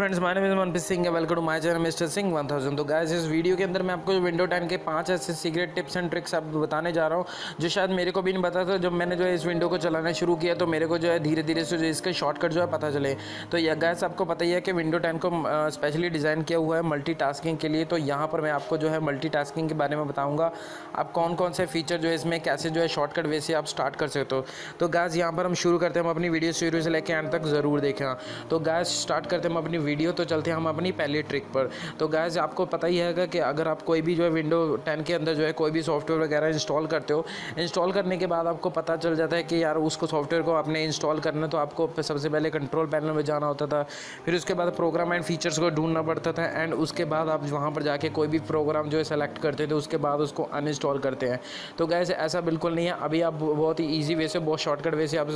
Friends my name is Manpreet Singh welcome to my channel mister Singh 1000 तो guys इस video के अंदर मैं आपको विंडो 10 के पाँच ऐसे सीक्रेट टिप्स एंड ट्रिक्स आप बताने जा रहा हूँ, जो शायद मेरे को भी नहीं पता था, जब मैंने जो है इस विंडो को चलाना शुरू किया तो मेरे को जो है धीरे धीरे से जो इसके शॉर्टकट जो है पता चले। तो यह गैस आपको पता ही है कि विंडो टेन को स्पेशली डिज़ाइन किया हुआ है मल्टी के लिए तो यहाँ पर मैं आपको जो है मल्टी के बारे में बताऊँगा, आप कौन कौन से फीचर जो है इसमें कैसे जो है शॉर्टकट वे से आप स्टार्ट कर सकते हो। तो गैस यहाँ पर हम शुरू करते हैं, हम अपनी वीडियो शुरू से लेकर एंड तक ज़रूर देखें। तो गैस स्टार्ट करते हम अपनी वीडियो तो चलते हैं हम अपनी पहली ट्रिक पर। तो गैस आपको पता ही है कि अगर आप कोई भी जो है विंडो टेन के अंदर जो है कोई भी सॉफ्टवेयर वगैरह इंस्टॉल करते हो इंस्टॉल करने के बाद आपको पता चल जाता है कि यार उसको सॉफ्टवेयर को आपने इंस्टॉल करना तो आपको सबसे पहले कंट्रोल पैनल में जाना होता था। फिर उसके बाद प्रोग्राम एंड फीचर्स को ढूंढना पड़ता था एंड उसके बाद आप वहाँ पर जाके कोई भी प्रोग्राम जो है सेलेक्ट करते थे, उसके बाद उसको अनइंस्टॉल करते हैं। तो गैस ऐसा बिल्कुल नहीं है। अभी आप बहुत ही ईजी वे से, बहुत शॉर्टकट वे से आप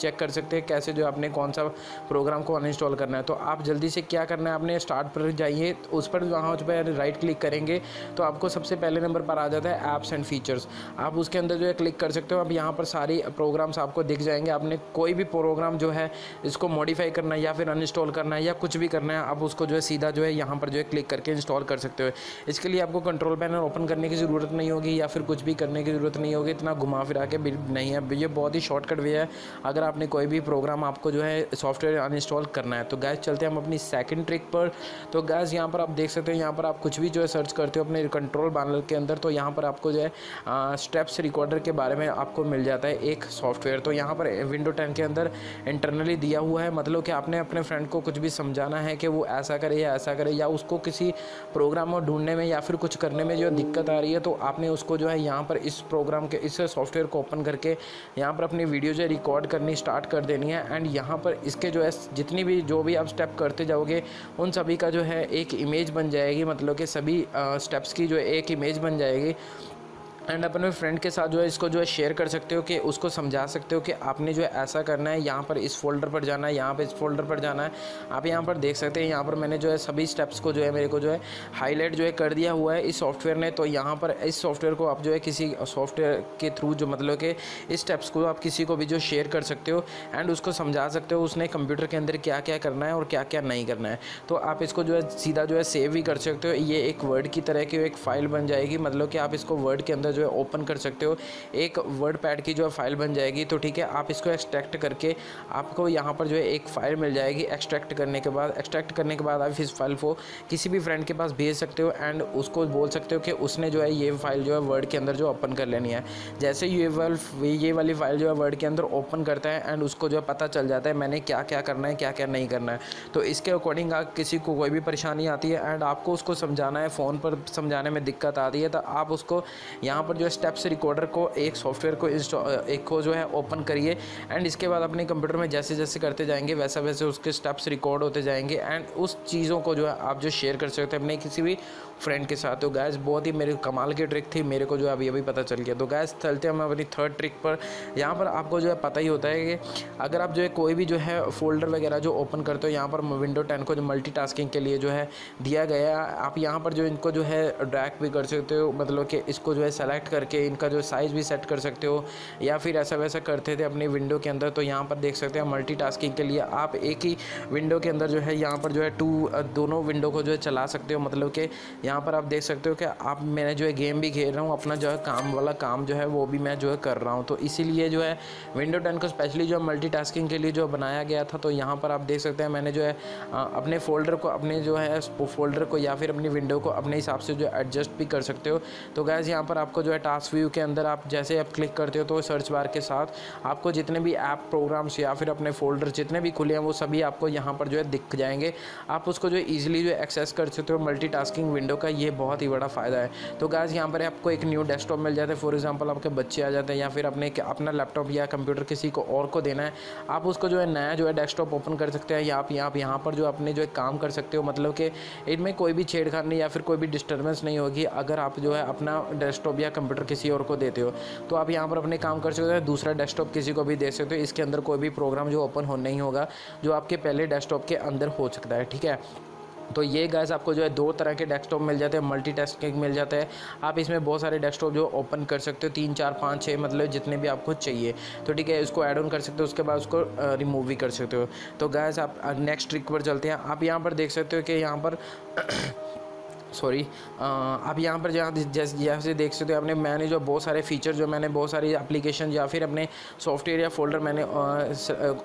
चेक कर सकते हैं कैसे जो आपने कौन सा प्रोग्राम को अनइंस्टॉल करना है। तो आप जल्दी से क्या करना है, आपने स्टार्ट पर जाइए तो उस पर वहाँ उस पर राइट क्लिक करेंगे तो आपको सबसे पहले नंबर पर आ जाता है ऐप्स एंड फीचर्स आप उसके अंदर जो है क्लिक कर सकते हो अब यहाँ पर सारी प्रोग्राम्स आपको दिख जाएँगे, आपने कोई भी प्रोग्राम जो है, इसको मॉडिफाई करना है या फिर अनइंस्टॉल करना है या कुछ भी करना है, आप उसको जो है सीधा जो है यहाँ पर जो है क्लिक करके इंस्टॉल कर सकते हो. इसके लिए आपको कंट्रोल पैनल ओपन करने की ज़रूरत नहीं होगी या फिर कुछ भी करने की ज़रूरत नहीं होगी, इतना घुमा फिरा के नहीं है. ये बहुत ही शॉर्टकट वे है, अगर आपने कोई भी प्रोग्राम आपको जो है सॉफ्टवेयर अनइंस्टॉल करना है. तो गैस चलते हैं हम अपनी सेकंड ट्रिक पर। तो गैस यहाँ पर आप देख सकते हैं, यहाँ पर आप कुछ भी जो है सर्च करते हो अपने कंट्रोल पैनल के अंदर तो यहाँ पर आपको जो है स्टेप्स रिकॉर्डर के बारे में आपको मिल जाता है एक सॉफ्टवेयर तो यहाँ पर विंडो टेन के अंदर इंटरनली दिया हुआ है। मतलब कि आपने अपने फ्रेंड को कुछ भी समझाना है कि वो ऐसा करे या ऐसा करे, या उसको किसी प्रोग्राम को ढूँढने में या फिर कुछ करने में जो दिक्कत आ रही है तो आपने उसको जो है यहाँ पर इस प्रोग्राम के, इस सॉफ्टवेयर को ओपन करके यहाँ पर अपनी वीडियो जो रिकॉर्ड करनी स्टार्ट कर देनी है। एंड यहाँ पर इसके जो है, जितनी भी, जो भी आप स्टेप करते जाओगे, उन सभी का जो है एक इमेज बन जाएगी मतलब कि सभी स्टेप्स की जो एक इमेज बन जाएगी। एंड अपने फ्रेंड के साथ जो है, इसको जो है शेयर कर सकते हो कि उसको समझा सकते हो कि आपने जो है ऐसा करना है, यहाँ पर इस फोल्डर पर जाना है, यहाँ पर इस फोल्डर पर जाना है। आप यहाँ पर देख सकते हैं, यहाँ पर मैंने जो है सभी स्टेप्स को जो है, मेरे को जो है हाईलाइट जो है कर दिया हुआ है इस सॉफ्टवेयर ने। तो यहाँ पर इस सॉफ्टवेयर को आप जो है किसी सॉफ्टवेयर के थ्रू जो मतलब कि इस स्टेप्स को आप किसी को भी जो शेयर कर सकते हो एंड उसको समझा सकते हो, उसने कंप्यूटर के अंदर क्या क्या करना है और क्या क्या नहीं करना है। तो आप इसको जो है सीधा जो है सेव भी कर सकते हो। ये एक वर्ड की तरह की एक फ़ाइल बन जाएगी मतलब कि आप इसको वर्ड के अंदर जो है ओपन कर सकते हो। एक वर्ड पैड की जो है फ़ाइल बन जाएगी तो ठीक है, आप इसको एक्सट्रैक्ट करके आपको यहाँ पर जो है एक फ़ाइल मिल जाएगी एक्सट्रैक्ट करने के बाद। एक्सट्रैक्ट करने के बाद आप इस फ़ाइल को किसी भी फ्रेंड के पास भेज सकते हो एंड उसको बोल सकते हो कि उसने जो है ये फ़ाइल जो है वर्ड के अंदर जो ओपन कर लेनी है। जैसे ये वाल, ये वाली फ़ाइल जो है वर्ड के अंदर ओपन करता है एंड उसको जो है पता चल जाता है, मैंने क्या क्या करना है क्या क्या नहीं करना है। तो इसके अकॉर्डिंग आप किसी को कोई भी परेशानी आती है एंड आपको उसको समझाना है फ़ोन पर समझाने में दिक्कत आती है तो आप उसको यहाँ पर जो है स्टेप्स रिकॉर्डर को एक सॉफ्टवेयर को इंस्टॉल एक को जो है ओपन करिए एंड इसके बाद अपने कंप्यूटर में जैसे जैसे करते जाएँगे वैसा वैसे उसके स्टेप्स रिकॉर्ड होते जाएँगे एंड उस चीज़ों को जो है आप जो शेयर कर सकते हैं अपने किसी भी फ्रेंड के साथ तो गैस बहुत ही मेरे कमाल की ट्रिक थी मेरे को जो है अभी अभी पता चल गया तो गैस चलते हम अपनी थर्ड ट्रिक पर यहाँ पर आपको जो है पता ही होता है कि अगर आप जो है कोई भी जो है फोल्डर वगैरह जो ओपन करते हो यहाँ पर विंडो टेन को जो मल्टी के लिए जो है दिया गया आप यहाँ पर जो इनको जो है ड्रैक भी कर सकते हो मतलब कि इसको जो है करके इनका जो साइज़ भी सेट कर सकते हो, या फिर ऐसा वैसा करते थे अपनी विंडो के अंदर तो यहाँ पर देख सकते हैं मल्टी के लिए आप एक ही विंडो के अंदर जो है, यहाँ पर जो है टू दोनों विंडो को जो है चला सकते हो। मतलब कि यहाँ पर आप देख सकते हो कि आप, मैंने जो है गेम भी खेल रहा हूँ, अपना जो है काम वाला काम जो है, वो भी मैं जो है कर रहा हूँ। तो इसीलिए जो है विंडो टेन को स्पेशली जो है मल्टी के लिए जो बनाया गया था तो यहाँ पर आप देख सकते हैं, मैंने जो है अपने फोल्डर को, अपने जो है फोल्डर को या फिर अपनी विंडो को अपने हिसाब से जो एडजस्ट भी कर सकते हो। तो गैस यहाँ पर आपको जो है टास्क व्यू के अंदर आप जैसे आप क्लिक करते हो तो सर्च बार के साथ आपको जितने भी ऐप प्रोग्राम्स या फिर अपने फोल्डर जितने भी खुले हैं, वो सभी आपको यहाँ पर जो है दिख जाएँगे। आप उसको जो ईजिली जो एक्सेस कर सकते हो मल्टी विंडो का, ये बहुत ही बड़ा फ़ायदा है। तो गैस यहाँ पर आपको एक न्यू डेस्कटॉप मिल जाता है। फॉर एग्ज़ाम्पल आपके बच्चे आ जाते हैं या फिर अपने अपना लैपटॉप या कंप्यूटर किसी को और को देना है, आप उसको जो है नया जो है डेस्कटॉप ओपन कर सकते हैं या आप यहाँ यहाँ पर जो अपने जो है काम कर सकते हो। मतलब कि इनमें कोई भी छेड़खानी या फिर कोई भी डिस्टर्बेंस नहीं होगी। अगर आप जो है अपना डेस्कटॉप या कंप्यूटर किसी और को देते हो। तो आप यहाँ पर अपने काम कर सकते हो दूसरा डेस्कटॉप किसी को भी दे सकते हो। इसके अंदर कोई भी प्रोग्राम जो ओपन हो नहीं होगा, जो आपके पहले डेस्कटॉप के अंदर हो सकता है, ठीक है? तो ये गैस आपको जो है दो तरह के डेस्कटॉप मिल जाते हैं मल्टी टास्किंग मिल जाता है। आप इसमें बहुत सारे डेस्कटॉप जो ओपन कर सकते हो, तीन, चार, पाँच छः मतलब जितने भी आपको चाहिए। तो ठीक है, इसको ऐड ऑन कर सकते हो, उसके बाद उसको रिमूव भी कर सकते हो। तो गैस आप नेक्स्ट ट्रिक पर चलते हैं। आप यहाँ पर देख सकते हो कि यहाँ पर सॉरी आप यहाँ पर जहाँ जैसे जैसे देख सकते हो आपने, मैंने जो बहुत सारे फीचर जो मैंने बहुत सारी एप्लीकेशन या फिर अपने सॉफ्टवेयर या फोल्डर मैंने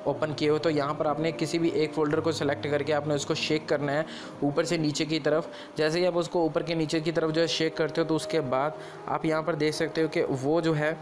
ओपन किए हो तो यहाँ पर आपने किसी भी एक फ़ोल्डर को सेलेक्ट करके आपने उसको शेक करना है, ऊपर से नीचे की तरफ़। जैसे ही आप उसको ऊपर के नीचे की तरफ़ जो है शेक करते हो तो उसके बाद आप यहाँ पर देख सकते हो कि वो जो है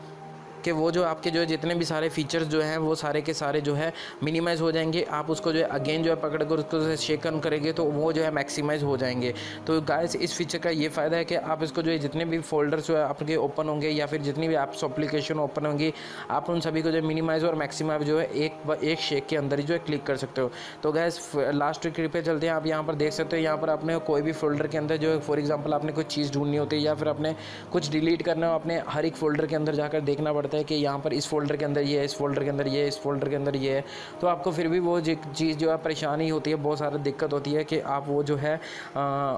कि वो जो आपके जो है जितने भी सारे फीचर्स जो हैं वो सारे के सारे जो है मिनिमाइज़ हो जाएँगे आप उसको जो है अगेन जो है पकड़ कर उसको शेकन करेंगे तो वो जो है मैक्सिमाइज़ हो जाएँगे तो गाइस इस फीचर का ये फ़ायदा है कि आप इसको जो है जितने भी फोल्डर्स जो है आपके ओपन होंगे या फिर जितनी भी एप्स अप्लीकेशन ओपन होंगी आप उन सभी को जो है मिनिमाइज़ और मैक्सिमाइज जो है एक एक शेक के अंदर ही जो है क्लिक कर सकते हो तो गैस लास्ट ट्रिक पे चलते हैं आप यहाँ पर देख सकते हो यहाँ पर आपने कोई भी फोल्डर के अंदर जो है फॉर एग्ज़ाम्पल आपने कोई चीज़ ढूंढनी होती है या फिर आपने कुछ डिलीट करना हो अपने हर एक फोल्डर के अंदर जाकर देखना पड़ता है कि यहाँ पर इस फोल्डर के अंदर ये है, इस फोल्डर के अंदर ये है, इस फोल्डर के अंदर ये है। तो आपको फिर भी वो चीज़ जो है परेशानी होती है, बहुत सारा दिक्कत होती है कि आप वो जो है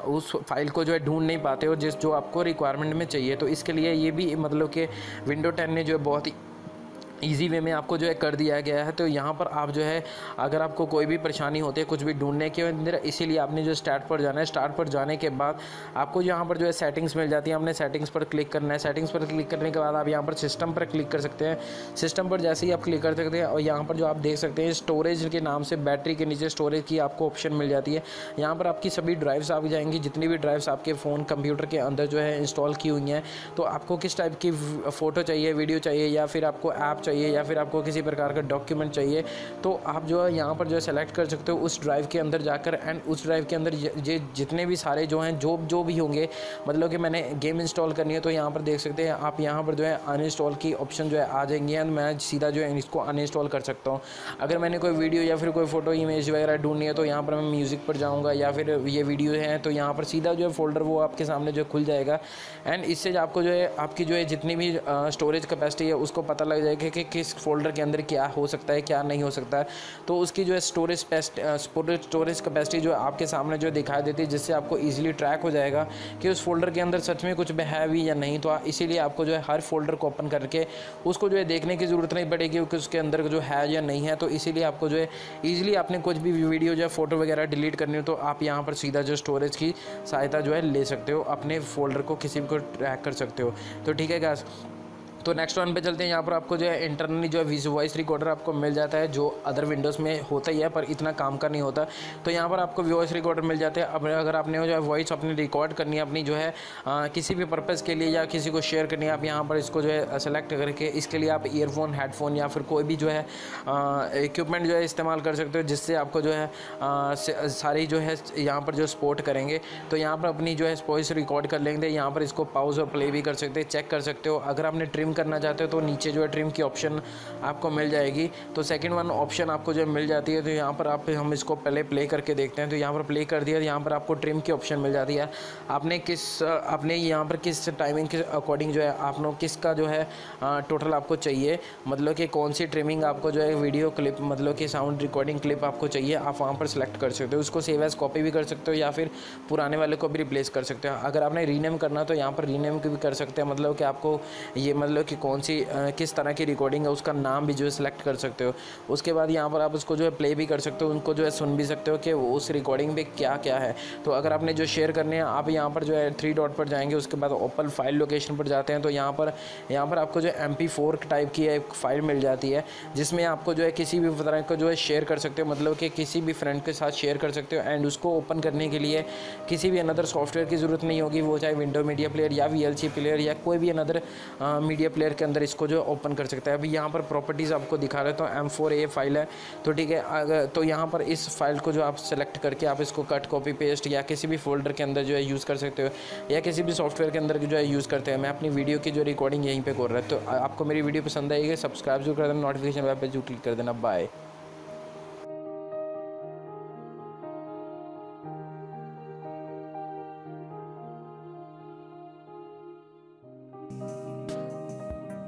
उस फ़ाइल को जो है ढूंढ नहीं पाते हो जिस जो आपको रिक्वायरमेंट में चाहिए। तो इसके लिए ये भी मतलब कि विंडो टेन ने जो है बहुत ही ईजी वे में आपको जो है कर दिया गया है। तो यहाँ पर आप जो है, अगर आपको कोई भी परेशानी होती है, कुछ भी ढूँढने के अंदर इसीलिए आपने जो स्टार्ट पर जाना है। स्टार्ट पर जाने के बाद आपको यहाँ पर जो है सेटिंग्स मिल जाती है। आपने सेटिंग्स पर क्लिक करना है। सेटिंग्स पर क्लिक करने के बाद आप यहाँ पर सिस्टम पर क्लिक कर सकते हैं। सिस्टम पर जैसे ही आप क्लिक कर सकते हैं, और यहाँ पर जो आप देख सकते हैं स्टोरेज के नाम से बैटरी के नीचे स्टोरेज की आपको ऑप्शन मिल जाती है। यहाँ पर आपकी सभी ड्राइव्स आ जाएँगी। जितनी भी ड्राइव्स आपके फ़ोन कंप्यूटर के अंदर जो है इंस्टॉल की हुई हैं। तो आपको किस टाइप की फ़ोटो चाहिए वीडियो चाहिए, या फिर आपको ऐप चाहिए या फिर आपको किसी प्रकार का डॉक्यूमेंट चाहिए तो आप जो है यहाँ पर जो है सेलेक्ट कर सकते हो उस ड्राइव के अंदर जाकर एंड उस ड्राइव के अंदर ये जितने भी सारे जो हैं, जो जो भी होंगे मतलब कि मैंने गेम इंस्टॉल करनी है तो यहाँ पर देख सकते हैं, आप यहाँ पर जो है अनइंस्टॉल की ऑप्शन जो है आ जाएँगी एंड मैं सीधा जो है इसको अनइंस्टॉल कर सकता हूँ। अगर मैंने कोई वीडियो या फिर कोई फ़ोटो इमेज वगैरह ढूंढनी है तो यहाँ पर मैं म्यूज़िक पर जाऊँगा या फिर ये वीडियो है तो यहाँ पर सीधा जो है फोल्डर वो आपके सामने जो खुल जाएगा। एंड इससे आपको जो है, आपकी जो है जितनी भी स्टोरेज कैपेसिटी है उसको पता लग जाएगा कि किस फोल्डर के अंदर क्या हो सकता है, क्या नहीं हो सकता है। तो उसकी जो है स्टोरेज स्टोरेज कैपेसिटी जो आपके सामने जो दिखाई देती है, जिससे आपको ईजिली ट्रैक हो जाएगा कि उस फोल्डर के अंदर सच में कुछ है भी या नहीं। तो इसीलिए आपको जो है हर फोल्डर को ओपन करके उसको जो है देखने की ज़रूरत नहीं पड़ेगी क्योंकि उसके अंदर जो है या नहीं है। तो इसीलिए आपको जो है ईजिली आपने कुछ भी वीडियो या फ़ोटो वगैरह डिलीट करनी हो तो आप यहाँ पर सीधा जो स्टोरेज की सहायता जो है ले सकते हो, अपने फोल्डर को किसी भी को ट्रैक कर सकते हो। तो ठीक है गैस तो नेक्स्ट वन पे चलते हैं। यहाँ पर आपको जो है इंटरनली जो है वॉइस रिकॉर्डर आपको मिल जाता है जो अदर विंडोज़ में होता ही है पर इतना काम का नहीं होता। तो यहाँ पर आपको वॉइस रिकॉर्डर मिल जाते हैं। अब अगर आपने जो है वॉइस अपनी रिकॉर्ड करनी है अपनी जो है आ, किसी भी पर्पज़ के लिए या किसी को शेयर करनी है आप यहाँ पर इसको जो है सेलेक्ट करके इसके लिए आप ईयरफोन हेडफोन या फिर कोई भी जो है इक्विपमेंट जो है इस्तेमाल कर सकते हो जिससे आपको जो है सारी जो है यहाँ पर जो सपोर्ट करेंगे। तो यहाँ पर अपनी जो है वॉइस रिकॉर्ड कर लेंगे। यहाँ पर इसको पाउज और प्ले भी कर सकते चेक कर सकते हो। अगर आपने ट्रिम करना चाहते हो तो नीचे जो है ट्रिम की ऑप्शन आपको मिल जाएगी। तो सेकंड वन ऑप्शन आपको जो मिल जाती है तो यहाँ पर आप हम इसको पहले प्ले करके देखते हैं। तो यहाँ पर प्ले कर दिया तो यहाँ पर आपको ट्रिम की ऑप्शन मिल जाती है। आपने किस, आपने यहाँ पर किस टाइमिंग के अकॉर्डिंग जो है आप किसका जो है टोटल आपको चाहिए? मतलब कि कौन सी ट्रिमिंग आपको जो है वीडियो क्लिप मतलब कि साउंड रिकॉर्डिंग क्लिप आपको चाहिए, आप वहाँ पर सेलेक्ट कर सकते हो। उसको सेव एज कॉपी भी कर सकते हो या फिर पुराने वाले को भी रिप्लेस कर सकते हो। अगर आपने रीनेम करना तो यहाँ पर रीनेम भी कर सकते हैं। मतलब कि आपको ये मतलब कि कौन सी किस तरह की रिकॉर्डिंग है, उसका नाम भी जो है सिलेक्ट कर सकते हो। उसके बाद यहाँ पर आप उसको जो है प्ले भी कर सकते हो, उनको जो है सुन भी सकते हो कि उस रिकॉर्डिंग में क्या क्या है। तो अगर आपने जो शेयर करने हैं, आप यहाँ पर जो है थ्री डॉट पर जाएँगे, उसके बाद ओपन फ़ाइल लोकेशन पर जाते हैं तो यहाँ पर यहाँ पर आपको जो एम टाइप की एक फ़ाइल मिल जाती है, जिसमें आपको जो है किसी भी तरह को जो है शेयर कर सकते हो मतलब कि किसी भी फ्रेंड के साथ शेयर कर सकते हो एंड उसको ओपन करने के लिए किसी भी अनदर सॉफ्टवेयर की ज़रूरत नहीं होगी, वो चाहे विंडो मीडिया प्लेयर या VLC प्लेयर या कोई भी अनदर मीडिया प्लेयर के अंदर इसको जो ओपन कर सकता है। अभी यहाँ पर प्रॉपर्टीज़ आपको दिखा रहे तो एम फोर ए फ़ाइल है। तो ठीक है, अगर तो यहाँ पर इस फ़ाइल को जो आप सेलेक्ट करके आप इसको कट कॉपी पेस्ट या किसी भी फोल्डर के अंदर जो है यूज़ कर सकते हो, या किसी भी सॉफ्टवेयर के अंदर जो है यूज़ करते हैं। मैं अपनी वीडियो की जो रिकॉर्डिंग यहीं पर कर रहा है तो आपको मेरी वीडियो पसंद आएगी सब्सक्राइब ज़रूर कर देना नोटिफिकेशन पर जो क्लिक कर देना। Bye